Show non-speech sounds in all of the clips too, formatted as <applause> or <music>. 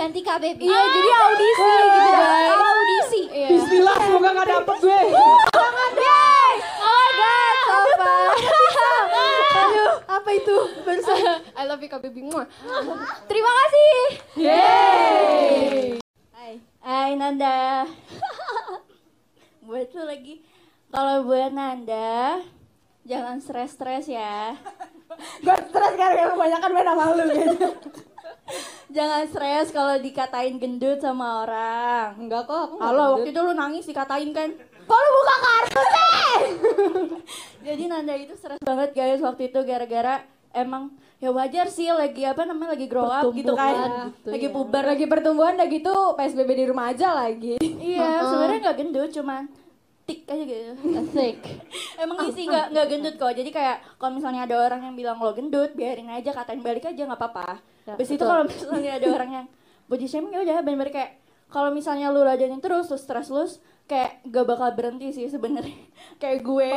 ganti KBB. Iya, jadi audisi gitu guys. Audisi. Iya. Bismillah semoga gak dapet gue. Jangan deh. Oh my god, apa? Aduh, apa itu? Barusan. I love you KBB. Terima kasih. Yeay. Hai, hai Nanda. <laughs> buat lu lagi. Kalau buat Nanda, jangan stres-stres ya. Gue stres karena kebanyakan main sama lu gitu. Jangan stres kalau dikatain gendut sama orang. Enggak kok, aku Halo, waktu itu lu nangis dikatain kan? Kok lu buka kartu sih? <laughs> Jadi Nanda itu stres banget guys waktu itu gara-gara emang ya wajar sih lagi apa namanya lagi grow up gitu kan. gitu lagi ya. puber Lagi pertumbuhan udah gitu PSBB di rumah aja lagi. Iya, <laughs> sebenarnya nggak gendut, cuman tik aja gitu. Asik. <laughs> Emang isi nggak nggak gendut kok. Jadi kayak kalau misalnya ada orang yang bilang lo gendut, biarin aja katain balik aja nggak apa-apa. Ya, itu kalau misalnya ada orang yang body shaming ya udah bener-bener kayak kalau misalnya lu ladenin terus terus stres lu kayak gak bakal berhenti sih sebenarnya <laughs> kayak gue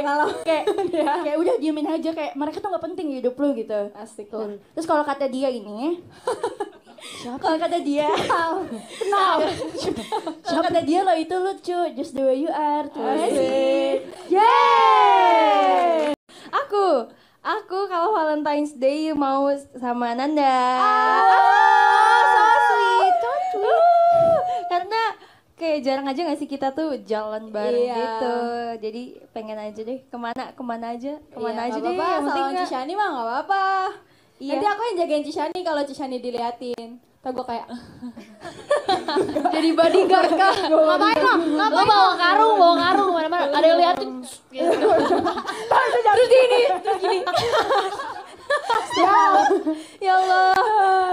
kayak <laughs> kayak udah diemin aja kayak mereka tuh nggak penting hidup lu gitu Asik. Nah, terus kalau kata dia ini kalau kata dia kenal kalau kata dia lo itu lucu just the way you are Asik. Yeay. Aku, aku kalau Valentine's Day mau sama Nanda. Ah, so sweet, so sweet. Karena kayak jarang aja gak sih kita tuh jalan bareng Iya. gitu. Jadi pengen aja deh ke mana ke mana aja, ke mana Iya, aja nggak deh. apa-apa, Yang penting Cishani mah gak apa-apa. Iya. Nanti aku yang jagain Cishani kalau Cishani diliatin. Ntar gue kayak <laughs> jadi bodyguard kah? <laughs> Ngapain lo? Lo bawa karung, bawa karung ke mana-mana. Ada yang liatin. Gitu. terus gini, terus gini. ya Allah.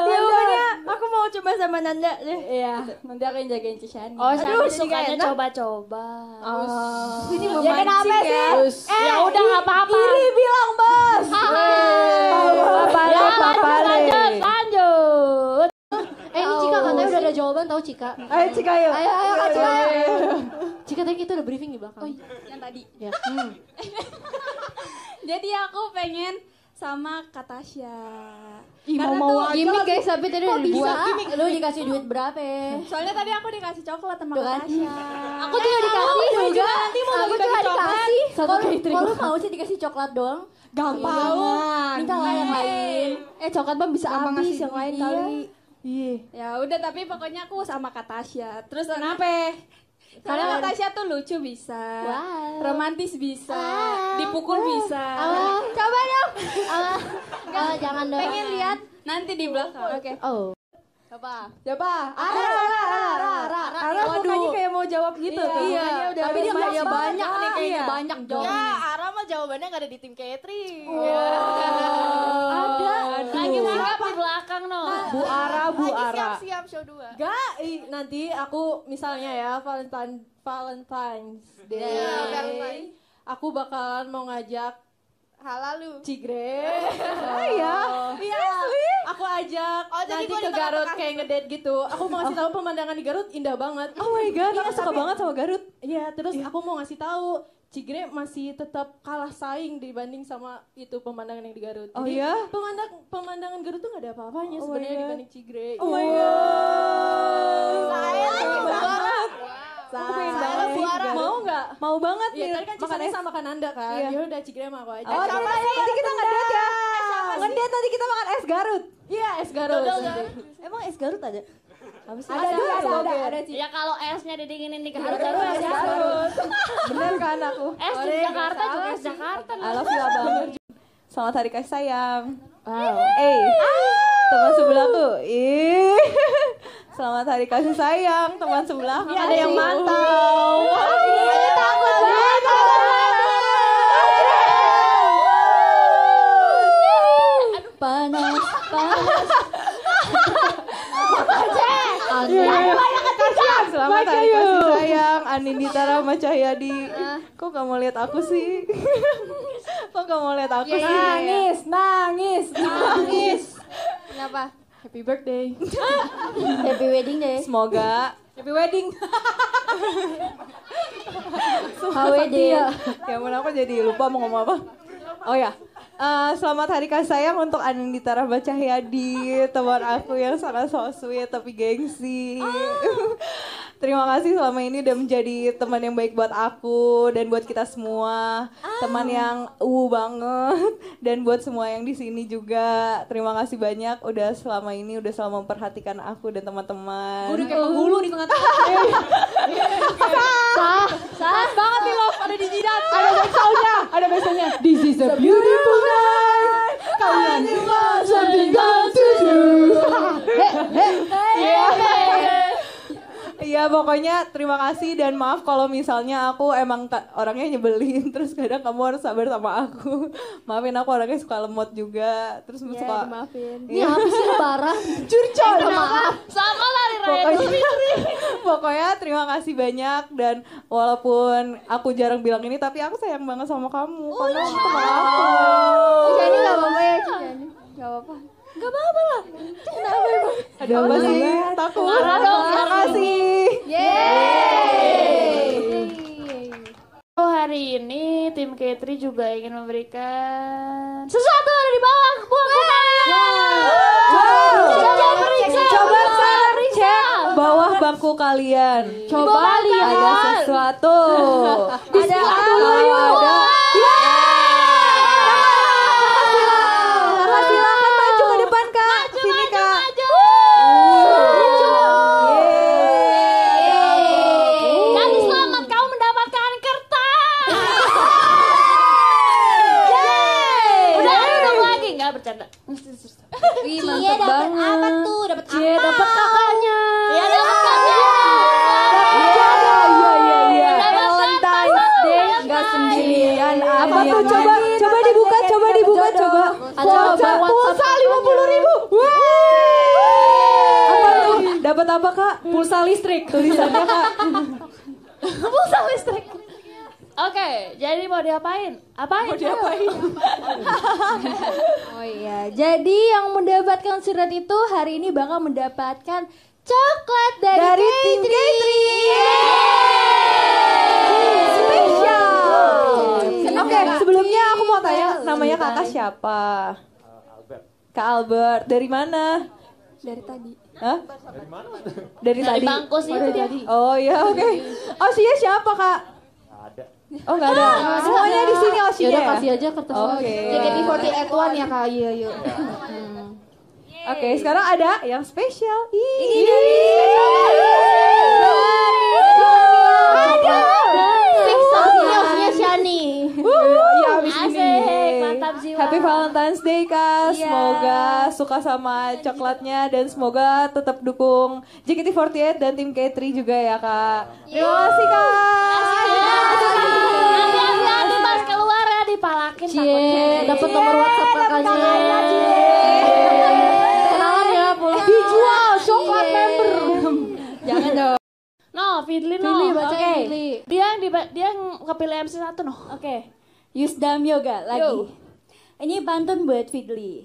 Ya pokoknya aku mau coba sama Nanda deh. Iya, nanti aku yang jagain Cishani. Oh, Aduh, sukanya coba-coba. Oh. Ini Ya kenapa memancing sih? ya. Ya udah nggak apa-apa. Iri bilang bos. Papa Ya, le, papa lanjut, le. lanjut, lanjut. Eh ini Cika katanya udah ada jawaban tahu Cika. Ayo Cika yuk. Ayo, ayo, Kak Cika. Ayo. Cika tadi kita udah briefing di belakang. yang tadi Ya. <laughs> Hmm. jadi aku pengen sama Katasha Ih, Karena mau mau tuh- gimmick guys, tapi tadi udah dibuat. lu dikasih duit berapa soalnya tadi aku dikasih coklat sama Tuh kan. Katasha Aku juga dikasih juga. nanti mau Aku juga dikasih. Satu Kalau kalau mau sih dikasih coklat doang Gampang. minta lah yang lain Eh coklat bang bisa habis yang lain kali. Iya. ya udah tapi pokoknya aku sama Katasha terus kenapa karena Katasha tuh lucu bisa Wow. romantis bisa Ah. dipukul bisa Ah. coba dong Ah, ah, jangan dong. pengen lihat nanti di belakang oke Oh. coba Coba. Ara, ara, ara, ara, ara. Ara mukanya kayak mau jawab gitu tuh. Iya. Udah Tapi dia banyak banyak banyak nih kayaknya. Iya. Banyak dong. Ya, Ara mah jawabannya gak ada di tim catering. Ada. Lagi siap di belakang no. Bu Ara, Bu Ara. siap show 2. Gak, nanti aku misalnya ya Valentine Valentine's Day. Iya, Valentine. Aku bakalan mau ngajak Halalu. Cigre. <laughs> Oh iya. Iya. Aku ajak Oh, jadi nanti ke Garut kayak ngedate gitu. Aku mau ngasih tahu pemandangan di Garut indah banget. Oh my god, aku suka banget sama Garut. Iya, terus aku mau ngasih tahu Cigre masih tetap kalah saing dibanding sama itu pemandangan yang di Garut. Oh Jadi, iya? Pemandang pemandangan Garut tuh gak ada apa-apanya Oh sebenarnya God. dibanding Cigre. Oh my god. Saya pengen banget. Saya banget. Mau nggak? Mau banget Iya, nih. tadi kan es. sama Kananda kan. Iya. Ya udah Cigre sama aku aja. Oh, siapa ya? Nanti kita ngedate ya. Ngedate nanti kita makan es Garut. Iya, es Garut. Emang es Garut ada? Apa sih? Ada, ada, ada, ada, ada, Ya kalau esnya didinginin di Garut, Garut es <laughs> Garut. Bener kan aku? Es di Jakarta juga es Jakarta. I love you abang. Selamat hari kasih sayang. Wow. Eh, teman sebelahku. Ih. <laughs> Selamat hari kasih sayang teman sebelahku. Ada yang mantau. Ini takut banget. Selamat hari kasih sayang Anindita Rama Cahyadi. Kok gak mau lihat aku sih? <laughs> Kok gak mau lihat aku sih? Nangis, nangis, nangis. Kenapa? Happy birthday. <laughs> happy wedding deh Semoga Happy wedding. HWD ya ampun aku jadi lupa mau ngomong apa. Oh ya, Uh, selamat hari kasih sayang untuk Anindita Rahma Cahyadi, teman aku yang sangat so sweet tapi gengsi. Oh. Terima kasih selama ini udah menjadi teman yang baik buat aku dan buat kita semua. Ah. Teman yang uh banget <laughs> dan buat semua yang di sini juga. Terima kasih banyak udah selama ini udah selalu memperhatikan aku dan teman-teman. Udah kayak penghulu di tengah-tengah. <laughs> sah, sah banget nih loh, ada di jidat. Ada backsoundnya, ada backsoundnya. This is a beautiful night. Kalian something to do. Pokoknya terima kasih dan maaf kalau misalnya aku emang orangnya nyebelin. <laughs> Terus kadang kamu harus sabar sama aku. <laughs> Maafin aku orangnya suka lemot juga. Terus yeah, suka maafin ini apa sih parah? <laughs> Curcol maaf. sama lah Raya. Pokoknya, pokoknya terima kasih banyak dan walaupun aku jarang bilang ini tapi aku sayang banget sama kamu. Oh, karena teman aku oh, jadi nggak apa-apa ya nggak apa-apa Gak apa-apa lah. Kenapa emang? Ada apa sih? Takut. Marah dong. Terima kasih. Yeay. Oh, hari ini tim K3 juga ingin memberikan sesuatu ada di bawah. Buang bukan. Coba periksa. Coba cek bawah bangku kalian. Coba lihat. Ada sesuatu. Ada apa? Ada. coba dibuka, coba dibuka, coba. Voucher pulsa lima puluh ribu. Apa? Dapat apa kak? Pulsa listrik tulisannya kak. <laughs> pulsa listrik. Oke, jadi mau diapain? Apain? Mau diapain? <laughs> oh iya, jadi yang mendapatkan surat itu hari ini bakal mendapatkan coklat dari, dari K3. Mau tanya namanya kakak siapa? Albert. Kak Albert, dari mana? Dari tadi. Hah? Dari mana? Dari, tadi. Bangku sih. Oh, iya, oke. Oh, sih siapa, Kak? Oh nggak ada. Ah, Semuanya di sini Oshi ya. kasih aja kertas Oke. Okay. JKT48 ya Kak. Iya, yuk. Hmm. Oke, okay, sekarang ada yang spesial. Ini dari Shani. Iya, Happy Valentine's Day kak. Iya. Semoga suka sama coklatnya dan semoga tetap dukung JKT48 dan tim K3 juga ya kak. Terima kasih kak dipalakin Cie, dapat nomor WhatsApp kakaknya. Kenalan ya pulang. Dijual coklat member. Jangan dong. No, Fidli no. Fidli baca okay. Fidli. Dia yang di, dia yang kepilih MC satu no. Oke. Okay. Yusdam Yoga lagi. Yo. Ini pantun buat Fidli.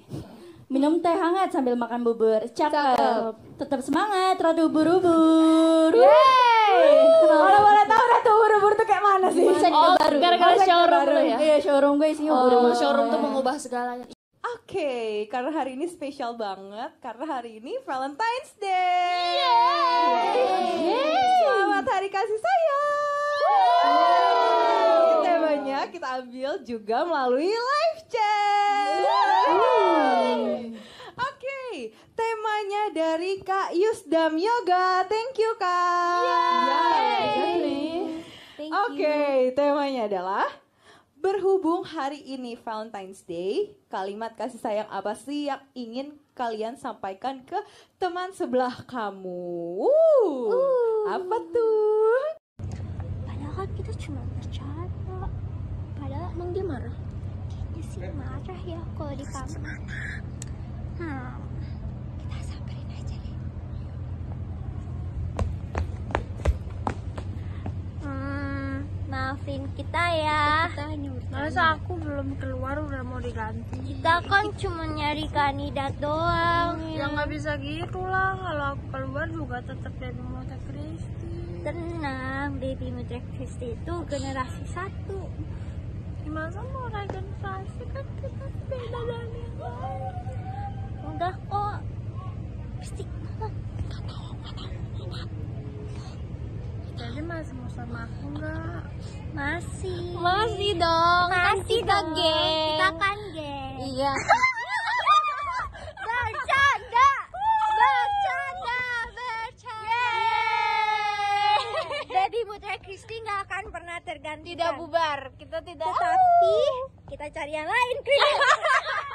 Minum teh hangat sambil makan bubur. Cakep. Tetap semangat Ratu Ubur-ubur. Yeay. Kalau boleh tahu Ratu Ubur-ubur tuh kayak mana sih? Oh, gara-gara showroom dulu ya? Iya, showroom gue isinya ubur-ubur. Oh, showroom tuh mengubah segalanya. Oke, okay, karena hari ini spesial banget karena hari ini Valentine's Day. Yeay. Yeay. Selamat hari kasih sayang. Wow. Temanya kita ambil juga melalui live chat. Oke, okay, temanya dari Kak Yusdam Yoga. Thank you Kak. Oke, okay, temanya adalah Berhubung hari ini Valentine's Day, kalimat kasih sayang apa sih yang ingin kalian sampaikan ke teman sebelah kamu? Uh, uh. Apa tuh? Padahal kan kita cuma bercanda. Padahal emang dia marah. Kayaknya sih marah ya kalau di kamar. Hmm. maafin kita ya. Masa aku belum keluar udah mau diganti. Kita kan cuma nyari kandidat doang. Ya nggak bisa gitu lah kalau aku keluar juga tetap Baby Mutra Kristi tenang Baby Mutra Kristi itu generasi satu. Masa mau regenerasi kan kita beda dari yang lain. Udah kok. Pasti. Jadi masih mau sama aku nggak? Masih. Masih dong. Masih kita geng kita kan geng. Iya. Bercanda. Bercanda. Bercanda. Jadi Putri Kristi nggak akan pernah tergantikan. Tidak bubar, kita tidak. Tetapi kita cari yang lain, Kristi. <laughs>